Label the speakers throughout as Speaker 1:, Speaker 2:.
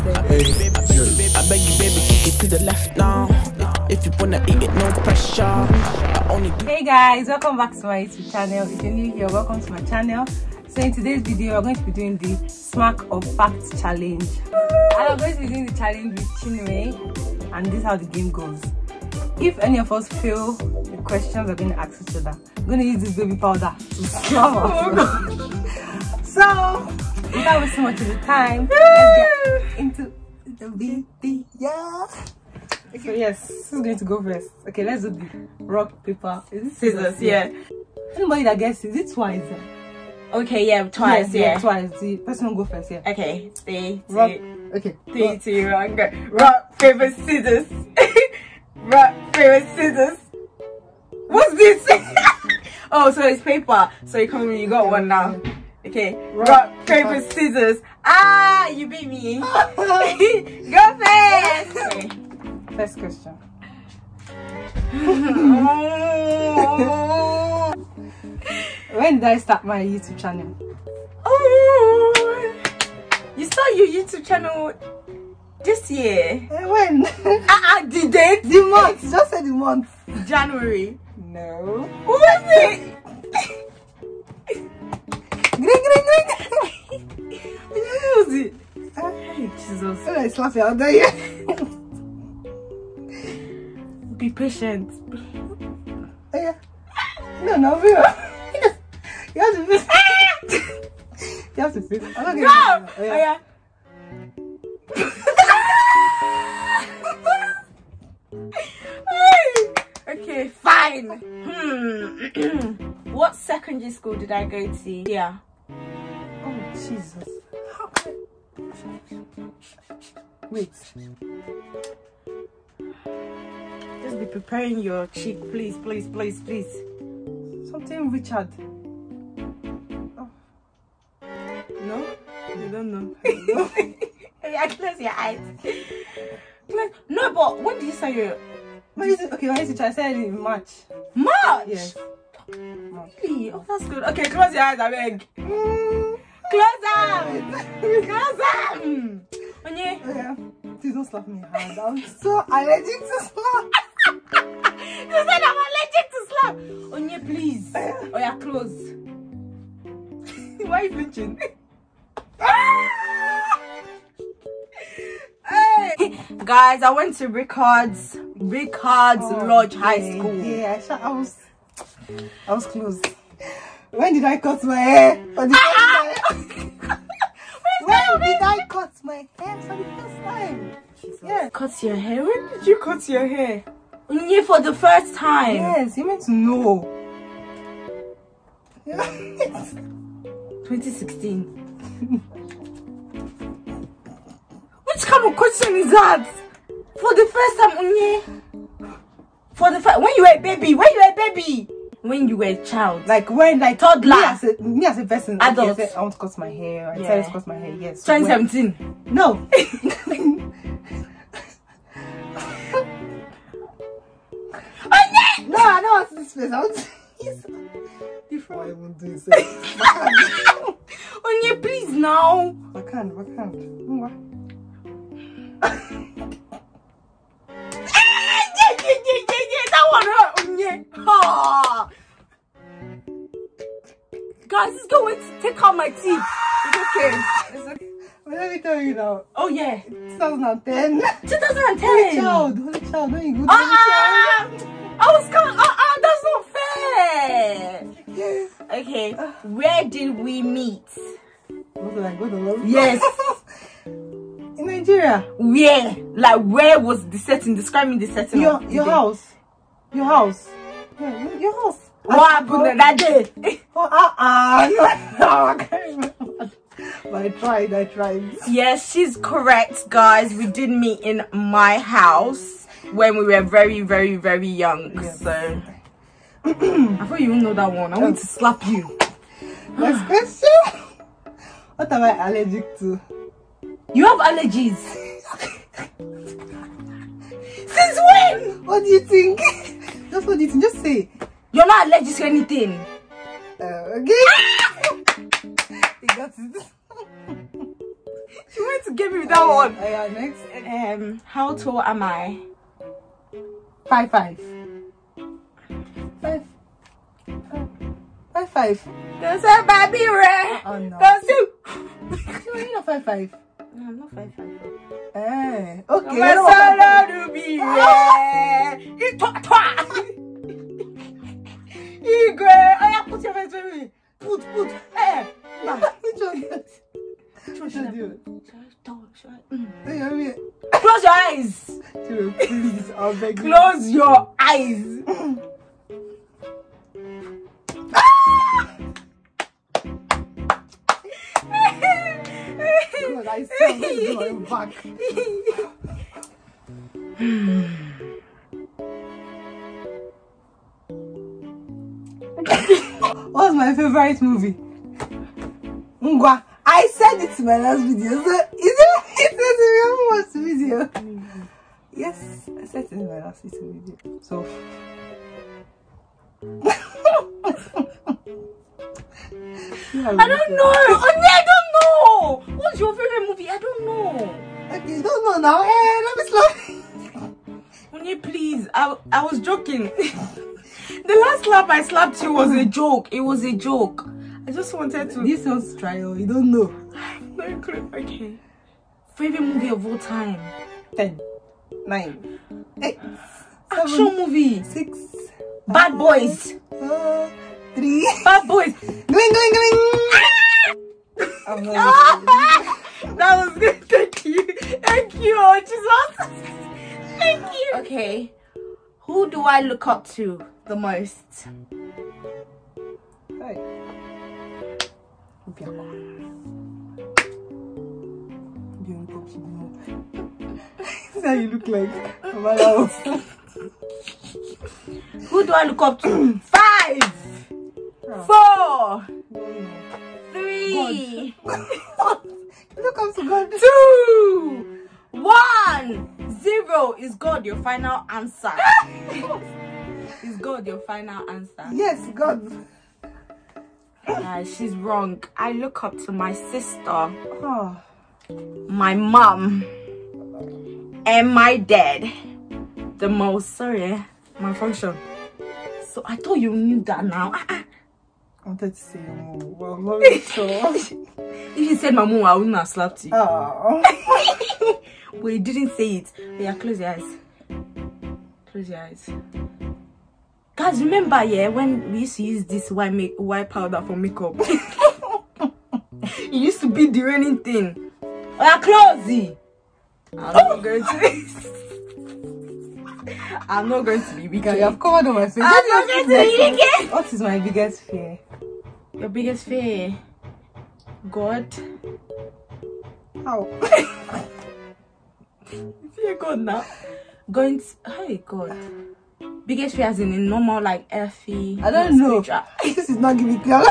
Speaker 1: stay. I beg you, baby, I beg you, baby, I beg you, baby, kick it to the left now. If you wanna eat it, no pressure. I only do.
Speaker 2: Hey guys, welcome back to my YouTube channel. If you're new here, welcome to my channel. So in today's video, we're going to be doing the Smack or Fact challenge. And I'm going to be doing the challenge with Chinwe, and this is how the game goes. If any of us fail the questions we're going to ask each other, I'm going to use this baby powder to scrub oh us. so, without so much of the time, let's get into the video. So yes, who's going to go first? Okay, let's do the rock, paper, is it
Speaker 3: Scissors, yeah.
Speaker 2: Anybody that guesses, is it twice? Eh?
Speaker 3: Okay, yeah, twice, yeah.
Speaker 2: twice. The person will go first, yeah.
Speaker 3: Okay, three, two,
Speaker 2: Rock. Okay.
Speaker 3: three,
Speaker 2: rock.
Speaker 3: two, one, go. Rock, paper, scissors. Rock, paper, scissors. What's this? oh, so it's paper. So you come, you got one now. Okay,
Speaker 2: Rock,
Speaker 3: rock,
Speaker 2: paper.
Speaker 3: paper, scissors. Ah, you beat me. go first. Okay.
Speaker 2: First question. When did I start my YouTube channel?
Speaker 3: Oh. You saw your YouTube channel this year.
Speaker 2: Eh, When?
Speaker 3: Ah, uh, the date?
Speaker 2: the month. Just say the month.
Speaker 3: January.
Speaker 2: No.
Speaker 3: Who was it? Jesus.
Speaker 2: Oh, it's laughing out there.
Speaker 3: Be patient.
Speaker 2: Oh, yeah. No, no, You have to face. you have to face. I'm not gonna
Speaker 3: Oh, yeah. okay, fine. Hmm. what secondary school did I go to? Yeah.
Speaker 2: Oh, Jesus. Wait.
Speaker 3: Just be preparing your cheek, please, please, please, please.
Speaker 2: Something Richard. Oh.
Speaker 3: No? You don't know. yeah, close your eyes. Close. No, but when did you say your
Speaker 2: What is it? Okay, what is it? I said in March.
Speaker 3: March?
Speaker 2: Yes.
Speaker 3: Really? Oh, that's good. Okay, close your eyes, I beg.
Speaker 2: Mm.
Speaker 3: Close them. Close them. Onye.
Speaker 2: Oh, yeah. Please don't slap me hard. I'm so allergic to slap.
Speaker 3: You said I'm allergic to slap. Onye, please. Oh yeah, close. Why are you flinching? hey. Guys, I went to Rickards, Rickards
Speaker 2: Oh,
Speaker 3: Lodge High School.
Speaker 2: Yeah, I, was, I was close. When did I cut my hair? Oh, did I cut my hair for the first time? Yeah.
Speaker 3: Cut your hair? When did you cut your hair? Onye for the first time.
Speaker 2: Yes, you meant to know.
Speaker 3: 2016. Which kind of question is that? For the first time, Onye. For the first, when you were a baby, when you were a baby, when you were a child, like
Speaker 2: when like
Speaker 3: Toddler.
Speaker 2: Me as a, me as a person. okay,
Speaker 3: Adult.
Speaker 2: I, said, I want to cut my hair. I
Speaker 3: Yeah.
Speaker 2: decided to cut my hair. Yes. So when-
Speaker 3: 2017.
Speaker 2: No. No, I don't want this face. I want to. Before I won't do so.
Speaker 3: Onye, please now.
Speaker 2: I can't. I can't.
Speaker 3: Ah, yeah, yeah, yeah, yeah, yeah, that one hurt, Onye. Ah. Guys, it's going to take out my teeth. It's okay. It's okay.
Speaker 2: Let me tell you now.
Speaker 3: Oh yeah,
Speaker 2: 2010.
Speaker 3: 2010.
Speaker 2: Holy child. Holy child. Don't you go to
Speaker 3: Ah, I was coming. Ah, that's not fair. Okay, where did we meet?
Speaker 2: What did I go to love?
Speaker 3: Yes.
Speaker 2: Nigeria.
Speaker 3: Where? Like, where was the setting? Describe me the setting.
Speaker 2: Your your house. Your house. Yeah, your- your house.
Speaker 3: What happened that day?
Speaker 2: Oh, no, uh-uh. oh, no, I. But I tried, I tried.
Speaker 3: yes, she's correct, guys. We did meet in my house when we were very, very, very young.
Speaker 2: Yes.
Speaker 3: So, I thought you would know that one. I want to slap you.
Speaker 2: Next question. What am I allergic to?
Speaker 3: You have allergies. Since when?
Speaker 2: What do you think? Just what do you think? Just say.
Speaker 3: You're not allergic to anything.
Speaker 2: Uh, okay. he got it.
Speaker 3: you went to get me with that one.
Speaker 2: Oh, yeah, next.
Speaker 3: Um, how tall am I?
Speaker 2: Five five. Five. Five five.
Speaker 3: Don't say baby red.
Speaker 2: Oh no.
Speaker 3: Don't say.
Speaker 2: You're not five five.
Speaker 3: No, I'm not five five.
Speaker 2: Eh. Okay.
Speaker 3: My
Speaker 2: I know what five five-
Speaker 3: solo to be red. It twa twa. Igwe, oh yeah, put your face with me. Put, put. Eh.
Speaker 2: Which one? Which one should you?
Speaker 3: Mm.
Speaker 2: Hey, I'm here.
Speaker 3: Close your eyes.
Speaker 2: Chiro, Please, I'll beg you.
Speaker 3: Close your eyes.
Speaker 2: I'm going to my back. What's my favorite movie? Ngwa. I said it in my last video. So is it? It says if you haven't watched the video. Yes, I said it in my last video. So.
Speaker 3: I don't know. Only I don't know. Don't know
Speaker 2: now. Hey, eh, let me slow.
Speaker 3: Only please. I I was joking. the last slap I slapped you was a joke. It was a joke. I just wanted to.
Speaker 2: This one's trial. You don't know.
Speaker 3: No clue. Okay. Favorite movie of all time.
Speaker 2: Ten, nine, eight,
Speaker 3: Action movie.
Speaker 2: six,
Speaker 3: Bad Boys.
Speaker 2: four, three.
Speaker 3: Bad Boys.
Speaker 2: Gling, gling, gling. Ah! I'm not
Speaker 3: Okay. Who do I look up to the most?
Speaker 2: Hey. Obiako. You look up to me. This is how you look like.
Speaker 3: Who do I look up to? Five,
Speaker 2: Oh.
Speaker 3: four,
Speaker 2: Look up to God.
Speaker 3: two, one, zero. Bro, is God your final answer? Is God your final answer?
Speaker 2: Yes, God.
Speaker 3: Uh, she's wrong. I look up to my sister,
Speaker 2: Oh.
Speaker 3: my mom, and my dad the most. Sorry, eh, my function. So I thought you knew that now. Ah, ah.
Speaker 2: I wanted to say more. Well, I'm not sure.
Speaker 3: If you said my mom, I wouldn't have slapped you.
Speaker 2: Oh.
Speaker 3: You didn't say it. Yeah, close your eyes. Close your eyes. Guys, remember, yeah, when we used to use this white make white powder for makeup. it used to be the raining thing. Oh, yeah, close it. I'm not going to. I'm not going to be
Speaker 2: God, you have covered my face.
Speaker 3: I'm not going to be wicked.
Speaker 2: What is my biggest fear?
Speaker 3: Your biggest fear. God.
Speaker 2: How?
Speaker 3: Fear God now. Going to, hey God. Biggest fear as in a normal like earthy.
Speaker 2: I don't know. this is not giving clear.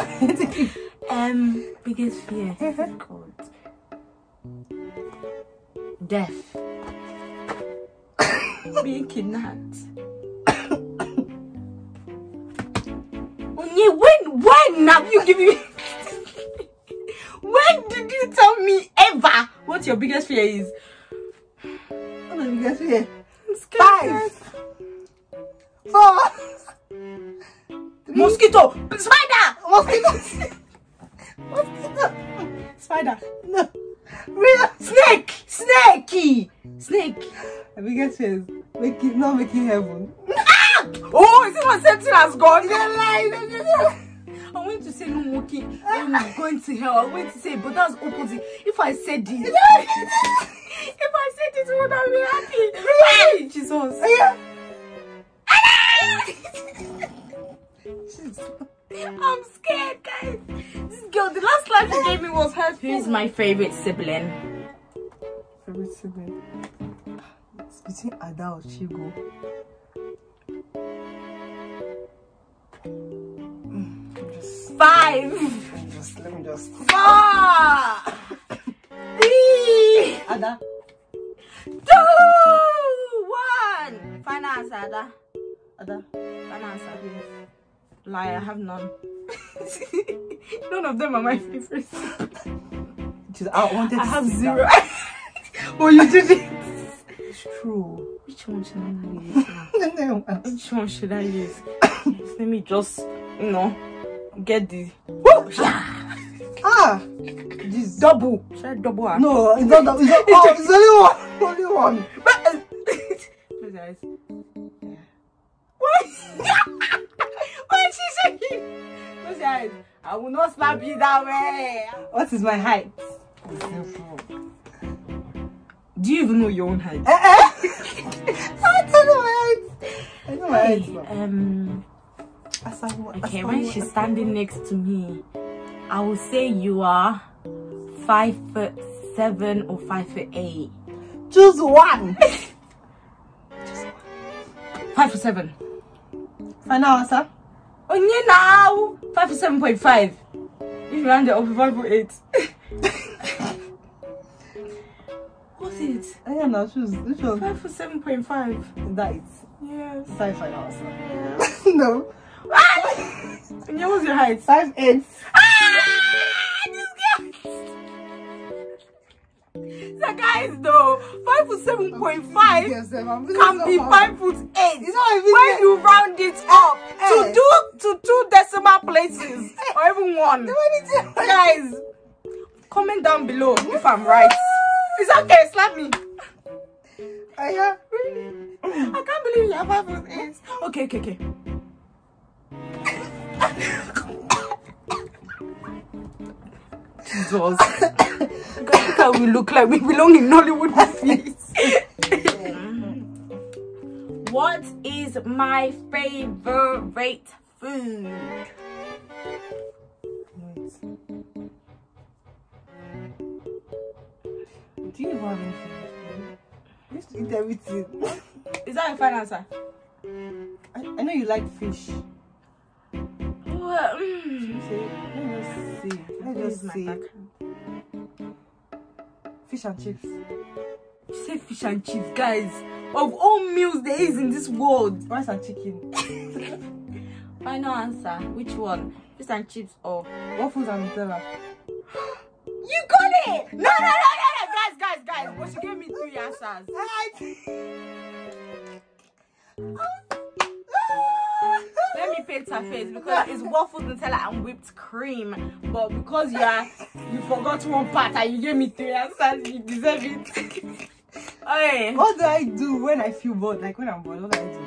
Speaker 3: Um, biggest fear. God. Death. Being kidnapped. Onye, when when have you given me When did you tell me ever what your biggest fear is?
Speaker 2: What's my biggest fear?
Speaker 3: I'm scared.
Speaker 2: Five. Four.
Speaker 3: Mosquito! Spider!
Speaker 2: Mosquito. Mosquito.
Speaker 3: Spider!
Speaker 2: No. Real.
Speaker 3: Snake! Snakey! Snake!
Speaker 2: My biggest fear is making, not making heaven.
Speaker 3: Oh, is it my same thing as God? I went to say no walking, oh I'm going to hell. I went to say, but that's opposite. If I said this, if I said this, would I be happy? Hey, Jesus.
Speaker 2: Yeah.
Speaker 3: I'm scared, guys. This girl, the last life she gave me was her. Who is my favorite sibling?
Speaker 2: Favorite sibling. It's between Ada or Chigo.
Speaker 3: Five,
Speaker 2: let me just, let me just.
Speaker 3: four, three,
Speaker 2: Ada.
Speaker 3: two, one. Final answer, Ada.
Speaker 2: Ada.
Speaker 3: Final answer. Lie, I have none. none of them are my favorites.
Speaker 2: I wanted
Speaker 3: I have zero. oh, you did it.
Speaker 2: It's true.
Speaker 3: Which one should I use? Which one should I use? Let me just, you know, get the Woo!
Speaker 2: Ah! ah, this
Speaker 3: double. Should I double her?
Speaker 2: No, it's not. double. It's not. Oh, it's only one. Only one.
Speaker 3: Uh, Close your eyes. Yeah. Why? Why is she shaking? Close your eyes. I will not slap you that way. What is my height? Do you even know your own height? Eh, eh.
Speaker 2: I don't know my height. I know my height.
Speaker 3: Okay, um,
Speaker 2: I wa-
Speaker 3: okay,
Speaker 2: as
Speaker 3: when
Speaker 2: wa-
Speaker 3: she's standing next to me, I will say you are five foot seven or five foot eight.
Speaker 2: Choose one.
Speaker 3: Five foot seven.
Speaker 2: Final answer.
Speaker 3: Onye now. Five foot seven point five. If you round it up, five foot eight. What's it?
Speaker 2: I am now choose. Which one?
Speaker 3: Five foot seven point five.
Speaker 2: That is.
Speaker 3: Yes.
Speaker 2: Final answer. no.
Speaker 3: And you what's your height?
Speaker 2: Five eight.
Speaker 3: Ah, this. So guys, though, five foot seven point five can be five foot eight.
Speaker 2: It's not even
Speaker 3: when you round it up
Speaker 2: Eh.
Speaker 3: to two to two decimal places or even one. Guys, comment down below if I'm right. It's okay, slap me.
Speaker 2: I have.
Speaker 3: I can't believe you have five foot eight. Okay, okay, okay. Jesus. Look how we look like we belong in Nollywood movies. what is my favorite food?
Speaker 2: Do you have any favorite food? I used to eat everything.
Speaker 3: Is that a final answer?
Speaker 2: I, I know you like fish.
Speaker 3: Well, mm,
Speaker 2: say, let me just see. Let me just see. Fish and chips.
Speaker 3: You say fish and chips, guys. Of all meals there is in this world.
Speaker 2: Rice and chicken.
Speaker 3: Final answer. Which one? Fish and chips or
Speaker 2: Waffles and Nutella.
Speaker 3: You got it! No, no, no, no, no, guys, guys, guys. But she gave me three answers. Me paint her face because it's waffles, Nutella, and whipped cream. But because you are, you forgot one part and you gave me three answers, you deserve it. Hey.
Speaker 2: What do I do when I feel bored? Like when I'm bored, what do I do?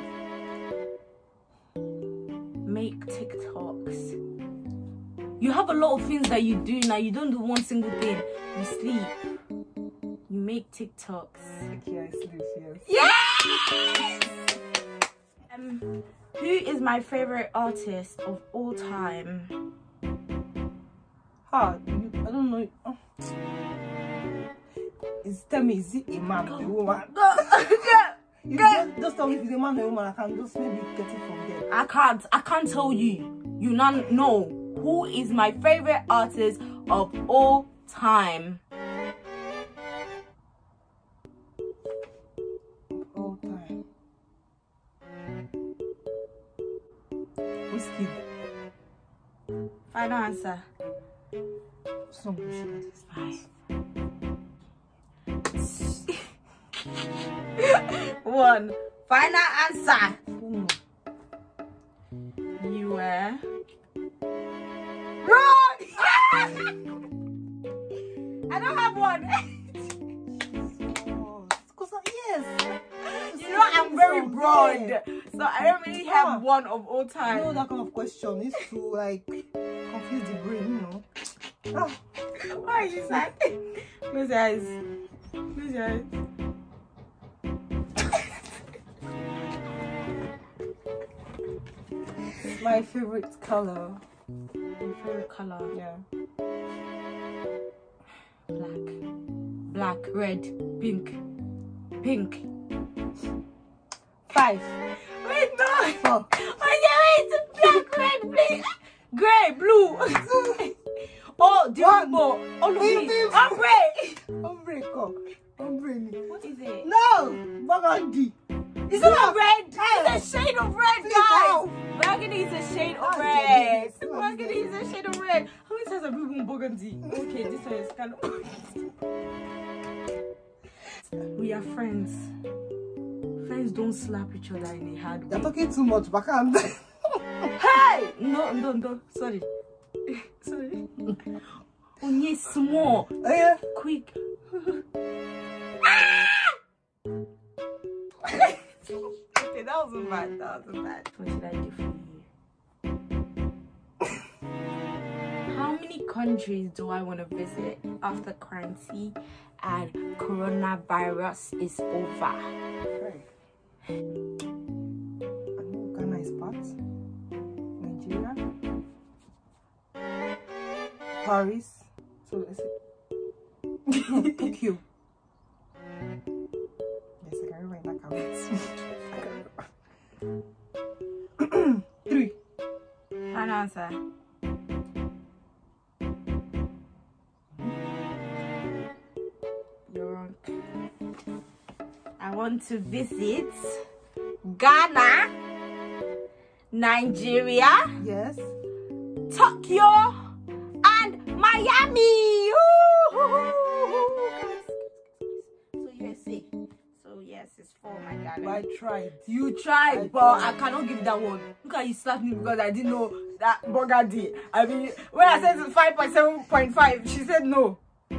Speaker 3: Make TikToks. You have a lot of things that you do now. You don't do one single thing. You sleep. You make TikToks.
Speaker 2: Okay, I sleep, yes.
Speaker 3: Yes! Um, who is my favorite artist of all time?
Speaker 2: You, I don't know. Oh. Is, tell me, is it a man or a woman? You just, just tell me if it's a man or a woman. I can just maybe get it from there.
Speaker 3: I can't. I can't tell you. You not know who is my favorite artist of all time. Final answer. Five. One. Final answer. You were wrong. I don't have one.
Speaker 2: Yes.
Speaker 3: you know I'm very broad, so I don't really have one of all
Speaker 2: I know that kind of question is to like confuse the brain, you know. Ah,
Speaker 3: Why are you sad? Close your eyes. Close your eyes.
Speaker 2: my favorite color.
Speaker 3: Your favorite color?
Speaker 2: Yeah.
Speaker 3: Black. Black, red, pink, pink.
Speaker 2: Five.
Speaker 3: Wait, no.
Speaker 2: Four.
Speaker 3: Oh yeah, wait. Black, red, blue, gray, blue. oh, the rainbow. All of it. Ombre.
Speaker 2: Ombre. Ombre.
Speaker 3: What is it?
Speaker 2: No! Burgundy.
Speaker 3: It's not red. It's a shade of red,
Speaker 2: Please
Speaker 3: guys.
Speaker 2: help.
Speaker 3: Burgundy is a shade of red. Burgundy is a shade of red. How many times have we been burgundy? Okay, this one is kind of. we are friends. Friends don't slap each other in a hard
Speaker 2: You're talking too much, backhand.
Speaker 3: Hey! No, no, no. Sorry. Sorry. Oh, Onye small.
Speaker 2: oh, yeah.
Speaker 3: Quick. okay, that wasn't bad. That wasn't bad. What should I do for you? How many countries do I want to visit after quarantine and coronavirus is over?
Speaker 2: Right. I know Ghana is part. Paris. So let's see. No, Tokyo. Yes, I can remember that count. I can remember. Three.
Speaker 3: An answer. You're wrong. I want to visit Ghana, Nigeria,
Speaker 2: Yes.
Speaker 3: Tokyo, and Miami. So USA. So yes, it's for my darling.
Speaker 2: I tried.
Speaker 3: You tried,
Speaker 2: I
Speaker 3: but
Speaker 2: tried.
Speaker 3: I cannot give that one. Look at you slapped me because I didn't know that burgundy. I mean, when I said it's five point seven point five, she said no. So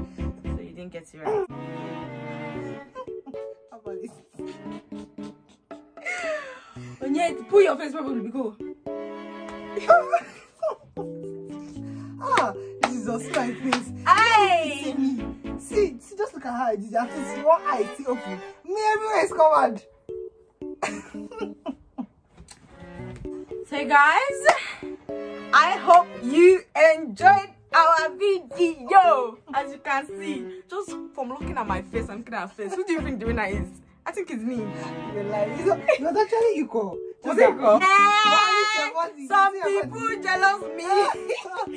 Speaker 3: you didn't get it right. Yet, put your face probably go.
Speaker 2: ah, Jesus, my face.
Speaker 3: Hey!
Speaker 2: See me. See, see, just look at her. You have to see one eye still open. Me everywhere is covered.
Speaker 3: So guys, I hope you enjoyed our video. As you can see, just from looking at my face and looking at her face, who do you think the winner is? I think it's me.
Speaker 2: You're like, it's not, it was actually Iko.
Speaker 3: Was it Iko?
Speaker 2: Why is your body-
Speaker 3: Some people jealous me.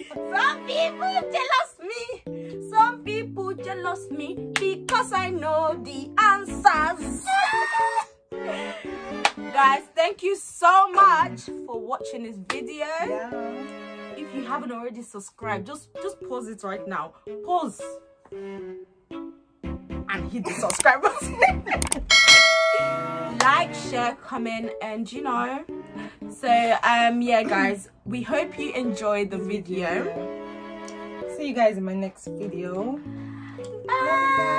Speaker 3: Some people jealous me. Some people jealous me because I know the answers. Guys, thank you so much for watching this video.
Speaker 2: Yeah.
Speaker 3: If you haven't already subscribed, just just pause it right now. Pause and hit the subscribe button. like, share, comment, and you know. So um yeah guys, we hope you enjoyed the video.
Speaker 2: See you guys in my next video.
Speaker 3: Bye.